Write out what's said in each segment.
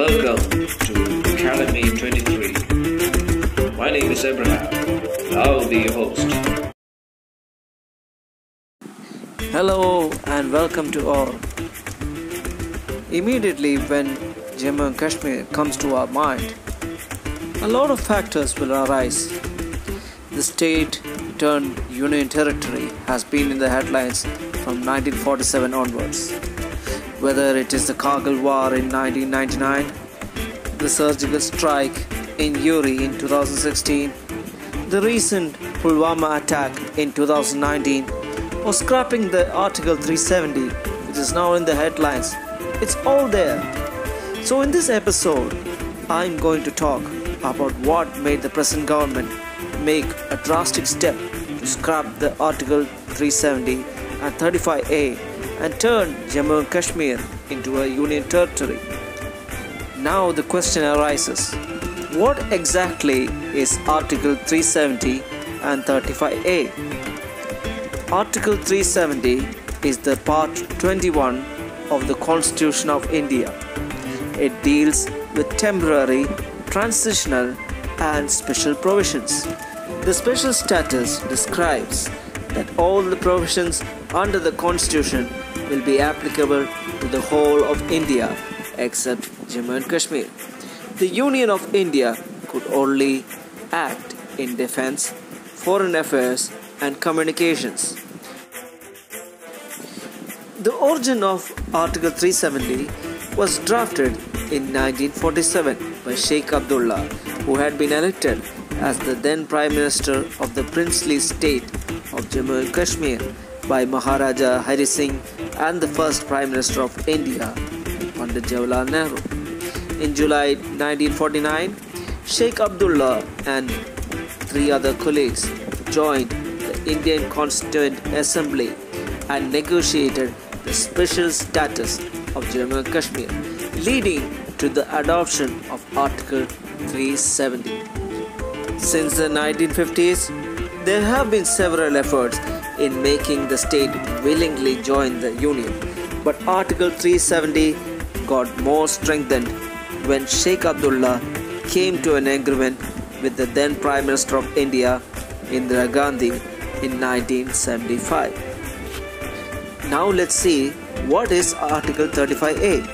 Welcome to Academy 23. My name is Abraham. I'll be your host. Hello and welcome to all. Immediately when Jammu and Kashmir comes to our mind, a lot of factors will arise. The state turned union territory has been in the headlines from 1947 onwards. Whether it is the Kargil War in 1999, the surgical strike in Uri in 2016, the recent Pulwama attack in 2019, or scrapping the Article 370, which is now in the headlines, it's all there. So, in this episode, I'm going to talk about what made the present government make a drastic step to scrap the Article 370 and 35A and turn Jammu and Kashmir into a union territory. Now the question arises what exactly is Article 370 and 35A? Article 370 is the part 21 of the Constitution of India. It deals with temporary, transitional, and special provisions. The special status describes that all the provisions under the Constitution will be applicable to the whole of India except Jammu and Kashmir. The Union of India could only act in defense, foreign affairs, and communications. The origin of Article 370 was drafted in 1947 by Sheikh Abdullah, who had been elected as the then Prime Minister of the princely state of Jammu and Kashmir by Maharaja Hari Singh and the first Prime Minister of India, Pandit Jawaharlal Nehru. In July 1949, Sheikh Abdullah and three other colleagues joined the Indian Constituent Assembly and negotiated the special status of Jammu and Kashmir, leading to the adoption of Article 370. Since the 1950s, there have been several efforts in making the state willingly join the Union, but Article 370 got more strengthened when Sheikh Abdullah came to an agreement with the then Prime Minister of India, Indira Gandhi, in 1975. Now let's see what is Article 35A.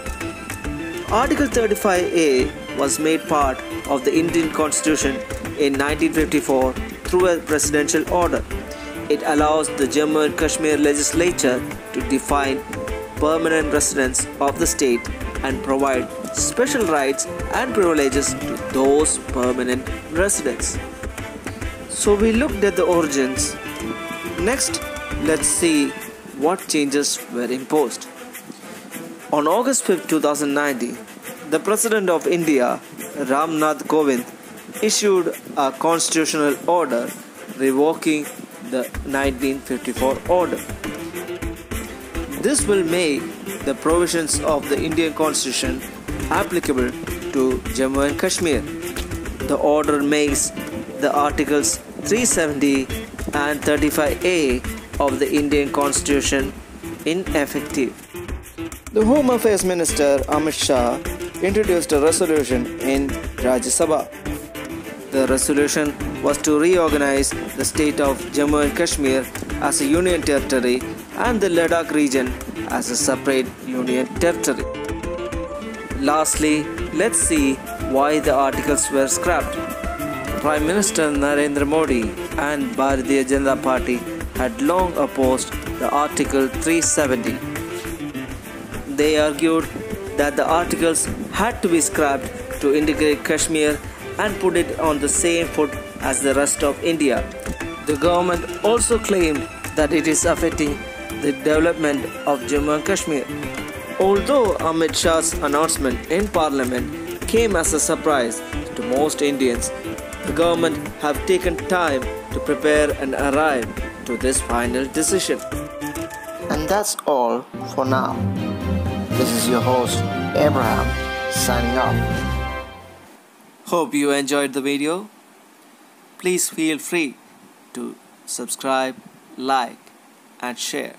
Article 35A was made part of the Indian Constitution in 1954 through a presidential order. It allows the Jammu and Kashmir legislature to define permanent residents of the state and provide special rights and privileges to those permanent residents. So we looked at the origins. Next, let's see what changes were imposed. On August 5, 2019, the President of India, Ram Nath Kovind, issued a constitutional order revoking the 1954 order. This will make the provisions of the Indian Constitution applicable to Jammu and Kashmir. The order makes the Articles 370 and 35A of the Indian Constitution ineffective. The Home Affairs Minister Amit Shah introduced a resolution in Rajya Sabha. The resolution was to reorganize the state of Jammu and Kashmir as a union territory and the Ladakh region as a separate union territory. Lastly, let's see why the articles were scrapped. Prime Minister Narendra Modi and Bharatiya Janata Party had long opposed the Article 370. They argued that the articles had to be scrapped to integrate Kashmir and put it on the same foot as the rest of India. The government also claimed that it is affecting the development of Jammu and Kashmir. Although Amit Shah's announcement in parliament came as a surprise to most Indians, the government have taken time to prepare and arrive to this final decision. And that's all for now. This is your host, Abraham, signing off. Hope you enjoyed the video. Please feel free to subscribe, like, and share.